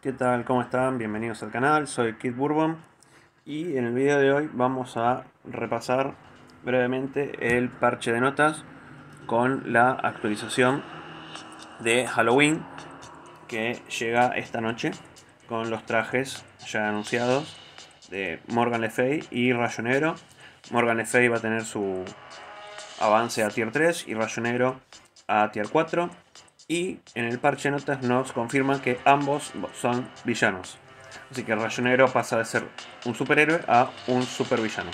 ¿Qué tal? ¿Cómo están? Bienvenidos al canal, soy Kid Bourbon y en el video de hoy vamos a repasar brevemente el parche de notas con la actualización de Halloween que llega esta noche con los trajes ya anunciados de Morgan Le Fay y Rayo Negro. Morgan Le Fay va a tener su avance a tier 3 y Rayo Negro a tier 4 y en el parche notas nos confirman que ambos son villanos. Así que Rayo Negro pasa de ser un superhéroe a un supervillano.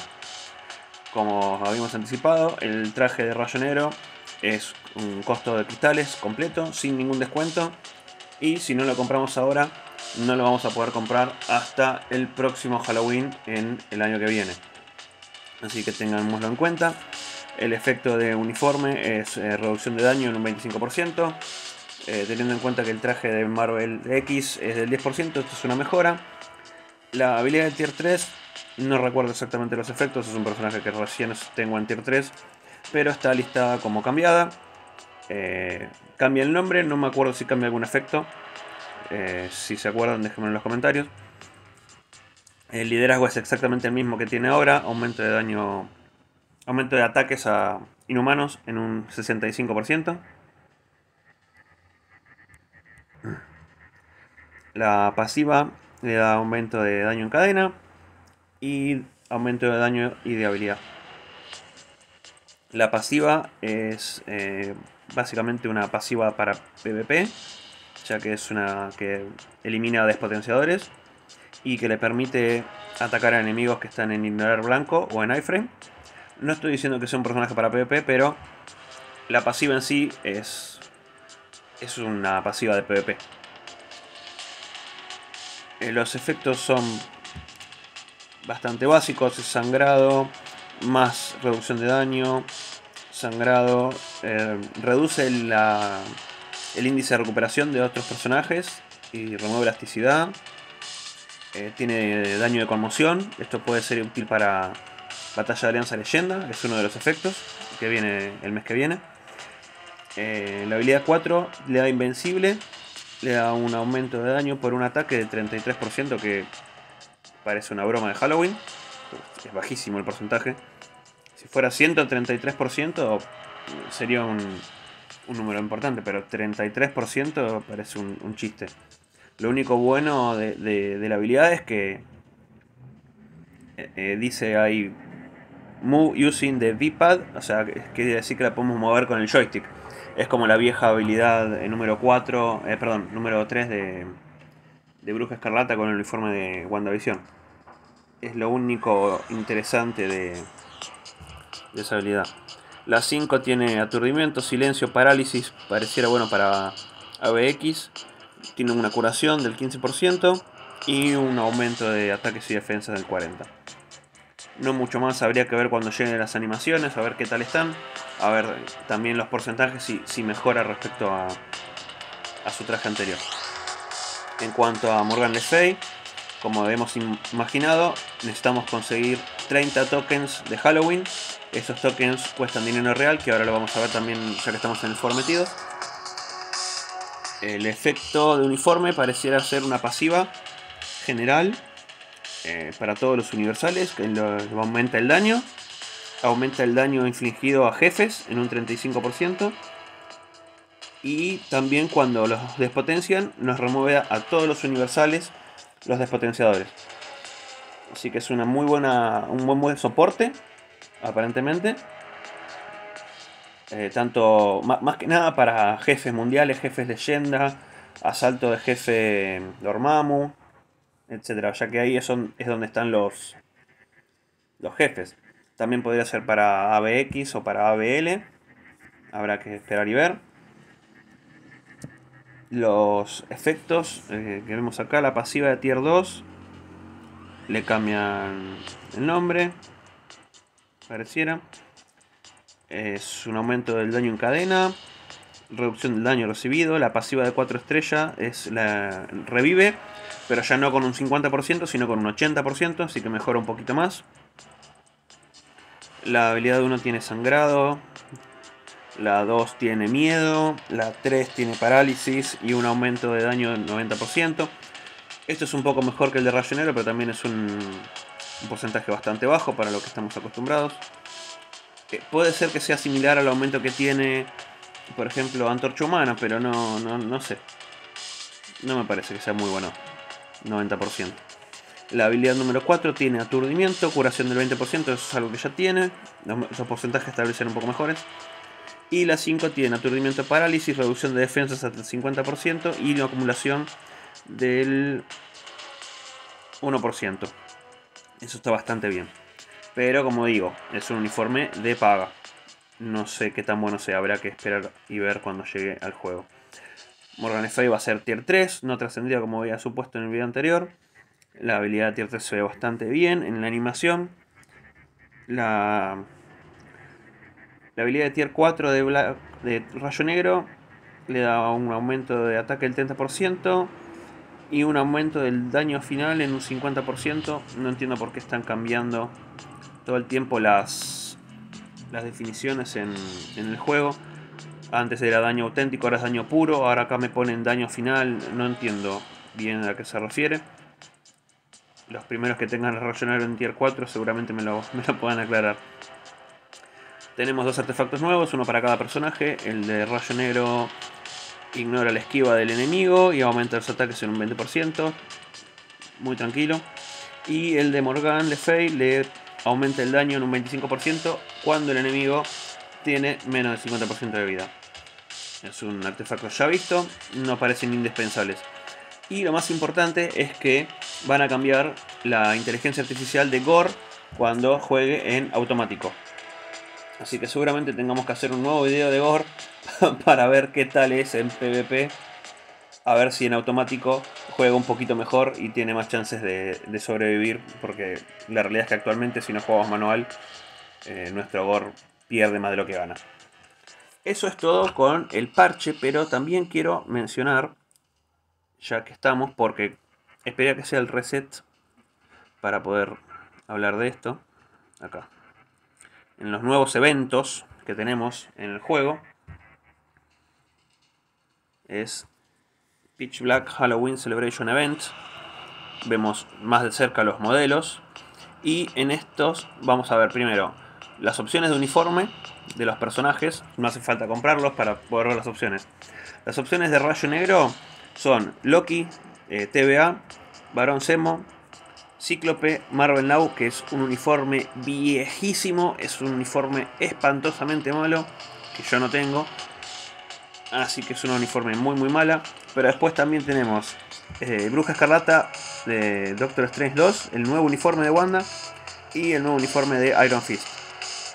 Como habíamos anticipado, el traje de Rayo Negro es un costo de cristales completo, sin ningún descuento. Y si no lo compramos ahora, no lo vamos a poder comprar hasta el próximo Halloween en el año que viene. Así que tenganmoslo en cuenta. El efecto de uniforme es eh, reducción de daño en un 25%. Eh, teniendo en cuenta que el traje de Marvel X es del 10%, esto es una mejora. La habilidad de Tier 3, no recuerdo exactamente los efectos, es un personaje que recién tengo en Tier 3, pero está listada como cambiada. Eh, cambia el nombre, no me acuerdo si cambia algún efecto. si se acuerdan, déjenme en los comentarios. El liderazgo es exactamente el mismo que tiene ahora, aumento de daño Aumento de ataques a inhumanos en un 65%. La pasiva le da aumento de daño en cadena y aumento de daño y de habilidad. La pasiva es eh, básicamente una pasiva para PvP, ya que es una que elimina despotenciadores y que le permite atacar a enemigos que están en ignorar blanco o en iframe no estoy diciendo que sea un personaje para PvP, pero la pasiva en sí es, es una pasiva de PvP. Eh, los efectos son bastante básicos, es sangrado, más reducción de daño, sangrado, eh, reduce el índice de recuperación de otros personajes y remueve elasticidad. Eh, tiene daño de conmoción, esto puede ser útil para Batalla de Alianza Leyenda, es uno de los efectos que viene el mes que viene. Eh, la habilidad 4 le da Invencible, le da un aumento de daño por un ataque de 33%, que parece una broma de Halloween. Es bajísimo el porcentaje. Si fuera 133% sería un, número importante, pero 33% parece un, chiste. Lo único bueno de, la habilidad es que eh, eh, dice ahí Move using the V-pad, o sea, quiere decir que la podemos mover con el joystick. Es como la vieja habilidad eh, número 4, eh, perdón, número 3 de, de Bruja Escarlata con el uniforme de WandaVision. Es lo único interesante de, de esa habilidad. La 5 tiene aturdimiento, silencio, parálisis, pareciera bueno para ABX. Tiene una curación del 15% y un aumento de ataques y defensas del 40%. No mucho más, habría que ver cuando lleguen las animaciones, a ver qué tal están. A ver también los porcentajes si, si mejora respecto a, a su traje anterior. En cuanto a Morgan Le Fay, como habíamos imaginado, necesitamos conseguir 30 tokens de Halloween. Esos tokens cuestan dinero real, que ahora lo vamos a ver también ya que estamos en el foro metidos. El efecto de uniforme pareciera ser una pasiva general eh, para todos los universales, que aumenta el daño. Aumenta el daño infligido a jefes en un 35%. Y también cuando los despotencian, nos remueve a todos los universales los despotenciadores. Así que es una muy buena, un buen, buen soporte, aparentemente. Eh, tanto, más, que nada para jefes mundiales, jefes leyenda, asalto de jefe Dormammu, etcétera, ya que ahí es, es donde están los, los jefes. También podría ser para ABX o para ABL. Habrá que esperar y ver. Los efectos eh, que vemos acá, la pasiva de tier 2, le cambian el nombre. Pareciera. Es un aumento del daño en cadena. Reducción del daño recibido. La pasiva de 4 estrellas es la revive pero ya no con un 50%, sino con un 80%, así que mejora un poquito más. La habilidad 1 tiene sangrado, la 2 tiene miedo, la 3 tiene parálisis y un aumento de daño del 90%. Esto es un poco mejor que el de Rayo Negro, pero también es un, porcentaje bastante bajo para lo que estamos acostumbrados. Eh, puede ser que sea similar al aumento que tiene, por ejemplo, Antorcha Humana, pero no, no, no sé. No me parece que sea muy bueno. 90%. La habilidad número 4 tiene aturdimiento, curación del 20%, eso es algo que ya tiene. Esos porcentajes sean un poco mejores. Y la 5 tiene aturdimiento, parálisis, reducción de defensas hasta el 50% y la acumulación del 1%. Eso está bastante bien. Pero como digo, es un uniforme de paga. No sé qué tan bueno sea, habrá que esperar y ver cuando llegue al juego. Morgan F va a ser tier 3, no trascendido como había supuesto en el video anterior. La habilidad de tier 3 se ve bastante bien en la animación. La, la habilidad de tier 4 de, de Rayo Negro le da un aumento de ataque del 30% y un aumento del daño final en un 50%. No entiendo por qué están cambiando todo el tiempo las, las definiciones en, en el juego. Antes era daño auténtico, ahora es daño puro. Ahora acá me ponen daño final. No entiendo bien a qué se refiere. Los primeros que tengan el rayo en tier 4 seguramente me lo, me lo puedan aclarar. Tenemos dos artefactos nuevos, uno para cada personaje. El de rayo negro ignora la esquiva del enemigo y aumenta los ataques en un 20%. Muy tranquilo. Y el de Morgan Le Fay le aumenta el daño en un 25% cuando el enemigo tiene menos del 50% de vida. Es un artefacto ya visto, no parecen indispensables. Y lo más importante es que van a cambiar la inteligencia artificial de Gore cuando juegue en automático. Así que seguramente tengamos que hacer un nuevo video de Gore para ver qué tal es en PvP. A ver si en automático juega un poquito mejor y tiene más chances de, sobrevivir. Porque la realidad es que actualmente si no jugamos manual, eh, nuestro Gore pierde más de lo que gana. Eso es todo con el parche, pero también quiero mencionar, ya que estamos, porque espero que sea el reset para poder hablar de esto. Acá. En los nuevos eventos que tenemos en el juego es Pitch Black Halloween Celebration Event. Vemos más de cerca los modelos. Y en estos vamos a ver primero las opciones de uniforme de los personajes. No hace falta comprarlos para poder ver las opciones. Las opciones de rayo negro son Loki, eh, TVA, Barón Zemo, Cíclope, Marvel Now, que es un uniforme viejísimo. Es un uniforme espantosamente malo. Que yo no tengo. Así que es un uniforme muy muy mala. Pero después también tenemos eh, Bruja Escarlata de Doctor Strange 2, el nuevo uniforme de Wanda y el nuevo uniforme de Iron Fist.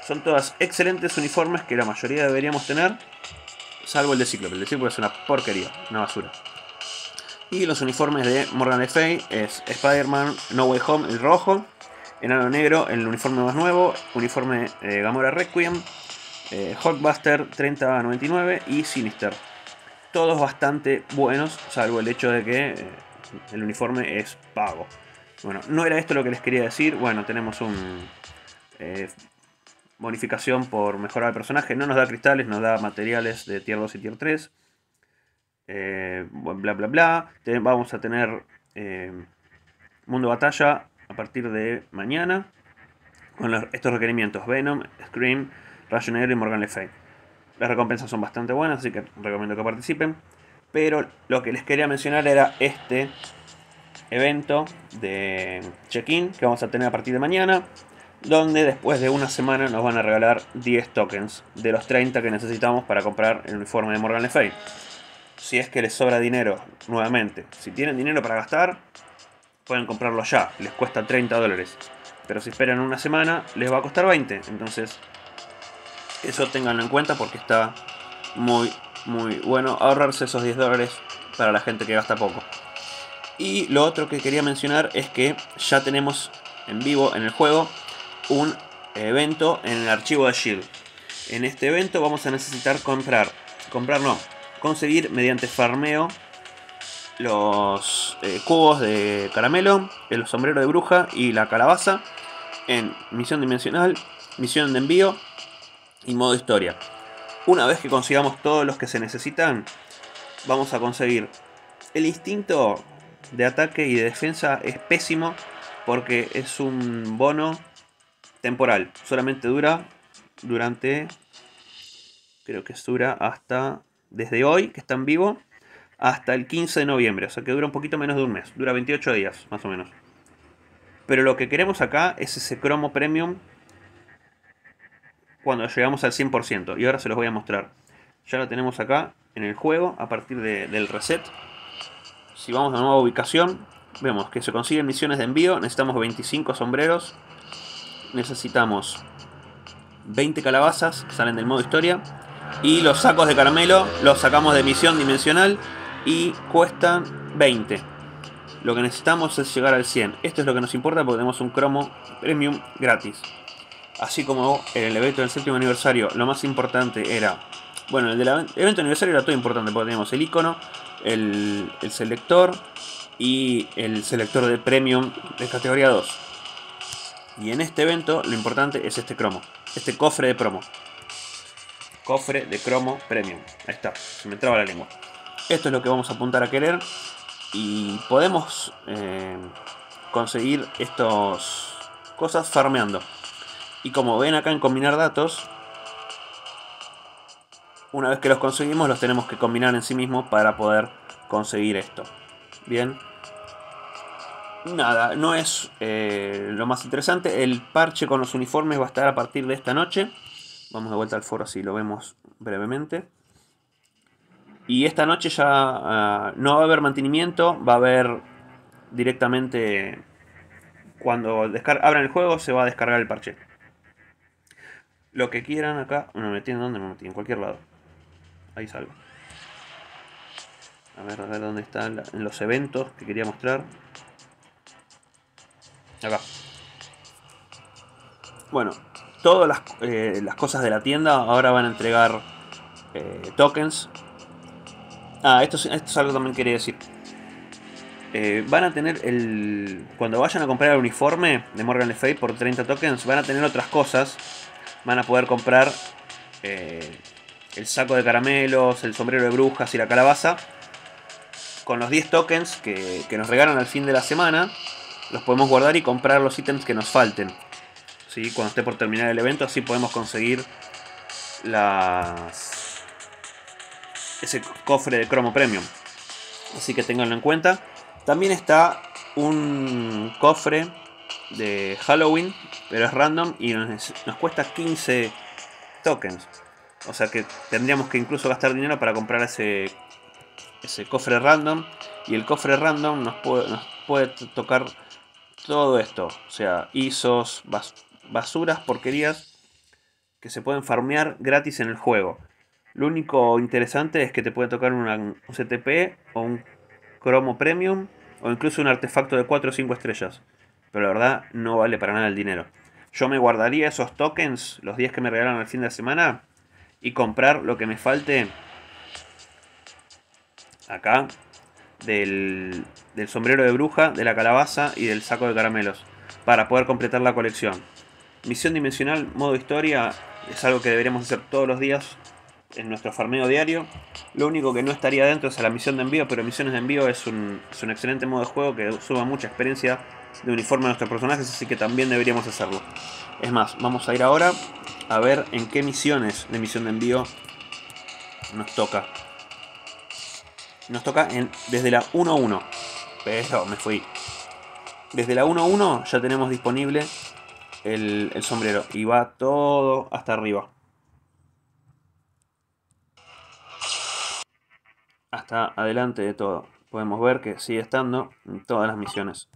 Son todas excelentes uniformes que la mayoría deberíamos tener, salvo el de Cíclope. El de Cíclope es una porquería, una basura. Y los uniformes de Morgan Fay es Spider-Man No Way Home, el rojo, Enano Negro, el uniforme más nuevo, uniforme eh, Gamora Requiem, eh, Hulkbuster 3099 y Sinister. Todos bastante buenos, salvo el hecho de que eh, el uniforme es pago. Bueno, no era esto lo que les quería decir. Bueno, tenemos un eh, bonificación por mejorar el personaje. No nos da cristales, nos da materiales de tier 2 y tier 3. bla bla bla. vamos a tener mundo batalla a partir de mañana. Con estos requerimientos: Venom, Scream, Rayo Negro y Morgan Le Fay. Las recompensas son bastante buenas, así que recomiendo que participen. Pero lo que les quería mencionar era este evento de check-in que vamos a tener a partir de mañana. Donde después de una semana nos van a regalar 10 tokens de los 30 que necesitamos para comprar el uniforme de Morgan Le. Si es que les sobra dinero, nuevamente, si tienen dinero para gastar, pueden comprarlo ya, les cuesta 30 dólares. Pero si esperan una semana, les va a costar 20. Entonces eso tenganlo en cuenta porque está muy, muy bueno ahorrarse esos 10 dólares para la gente que gasta poco. Y lo otro que quería mencionar es que ya tenemos en vivo en el juego un evento en el archivo de Shield. En este evento vamos a necesitar comprar, comprar no, conseguir mediante farmeo los eh, cubos de caramelo, el sombrero de bruja y la calabaza en misión dimensional, misión de envío y modo historia. Una vez que consigamos todos los que se necesitan, vamos a conseguir el instinto. de ataque y de defensa es pésimo porque es un bono temporal. Solamente dura durante, creo que dura hasta, desde hoy que están vivos, hasta el 15 de noviembre. O sea que dura un poquito menos de un mes. Dura 28 días, más o menos. Pero lo que queremos acá es ese cromo premium cuando llegamos al 100%. Y ahora se los voy a mostrar. Ya lo tenemos acá en el juego a partir del reset. Si vamos a nueva ubicación, vemos que se consiguen misiones de envío. Necesitamos 25 sombreros. Necesitamos 20 calabazas, salen del modo historia. Y los sacos de caramelo los sacamos de misión dimensional y cuestan 20. Lo que necesitamos es llegar al 100. Esto es lo que nos importa porque tenemos un cromo premium gratis. Así como en el evento del séptimo aniversario, lo más importante era... Bueno, el del evento aniversario era todo importante porque teníamos el icono, el, el selector y el selector de premium de categoría 2. Y en este evento lo importante es este cromo, este cofre de promo. Cofre de cromo premium. Ahí está, se me traba la lengua. Esto es lo que vamos a apuntar a querer. Y podemos eh, conseguir estas cosas farmeando. Y como ven acá en combinar datos, una vez que los conseguimos los tenemos que combinar en sí mismos para poder conseguir esto. Bien. Nada, no es eh, lo más interesante. El parche con los uniformes va a estar a partir de esta noche. Vamos de vuelta al foro así lo vemos brevemente. Y esta noche ya ah, no va a haber mantenimiento, va a haber directamente cuando abran el juego se va a descargar el parche. Lo que quieran acá, me metí en donde me metí, en cualquier lado. Ahí salgo. A ver, a ver dónde están los eventos que quería mostrar. Acá. Bueno, todas las, eh, cosas de la tienda ahora van a entregar eh, tokens Ah, esto, esto es algo que también quería decir. Eh, van a tener el. Cuando vayan a comprar el uniforme de Morgan Le Fay por 30 tokens, van a tener otras cosas. Van a poder comprar el saco de caramelos, el sombrero de brujas y la calabaza. Con los 10 tokens que, que nos regalan al fin de la semana, los podemos guardar y comprar los ítems que nos falten. ¿Sí? Cuando esté por terminar el evento, así podemos conseguir ese cofre de cromo premium. Así que tenganlo en cuenta. También está un cofre de Halloween, pero es random y nos, cuesta 15 tokens. O sea que tendríamos que incluso gastar dinero para comprar ese, ese cofre random. Y el cofre random nos puede tocar todo esto. O sea, ISOs, basuras, porquerías que se pueden farmear gratis en el juego. Lo único interesante es que te puede tocar un CTP o un cromo premium o incluso un artefacto de 4 o 5 estrellas. Pero la verdad no vale para nada el dinero. Yo me guardaría esos tokens los días que me regalan el fin de semana y comprar lo que me falte acá del, del sombrero de bruja, de la calabaza y del saco de caramelos para poder completar la colección. Misión dimensional, modo historia, es algo que deberíamos hacer todos los días en nuestro farmeo diario. Lo único que no estaría dentro es la misión de envío, pero misiones de envío es un, excelente modo de juego que suma mucha experiencia de uniforme a nuestros personajes, así que también deberíamos hacerlo. Es más, vamos a ir ahora a ver en qué misiones de misión de envío nos toca. Nos toca en, desde la 1.1, pero me fui. Desde la 1.1 ya tenemos disponible el sombrero y va todo hasta arriba. hasta adelante de todo. Podemos ver que sigue estando en todas las misiones.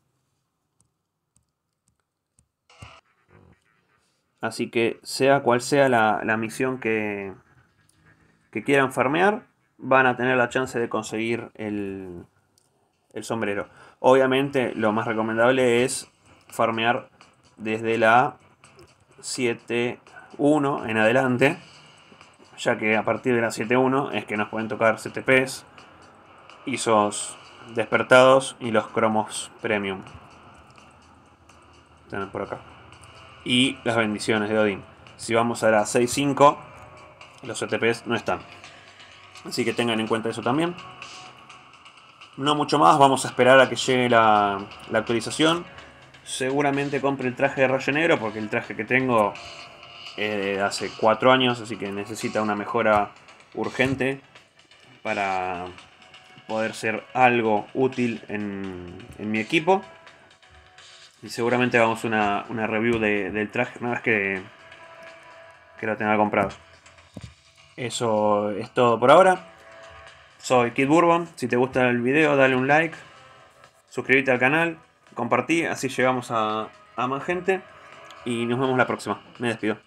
Así que sea cual sea la, misión que, que, quieran farmear, van a tener la chance de conseguir el, el sombrero. Obviamente lo más recomendable es farmear desde la 7.1 en adelante ya que a partir de la 7.1 es que nos pueden tocar CTPs, ISOs despertados y los cromos premium. Están por acá. Y las bendiciones de Odin. Si vamos a la 6.5, los CTPs no están. Así que tengan en cuenta eso también. no mucho más, vamos a esperar a que llegue la, actualización. Seguramente compre el traje de rayo negro porque el traje que tengo hace 4 años, así que necesita una mejora urgente para poder ser algo útil en, mi equipo. Y seguramente vamos a una, una review del traje una vez que, que lo tenga comprado. Eso es todo por ahora. Soy Kid Bourbon. Si te gusta el video, dale un like. Suscríbete al canal. Compartí. Así llegamos a, a más gente. Y nos vemos la próxima. Me despido.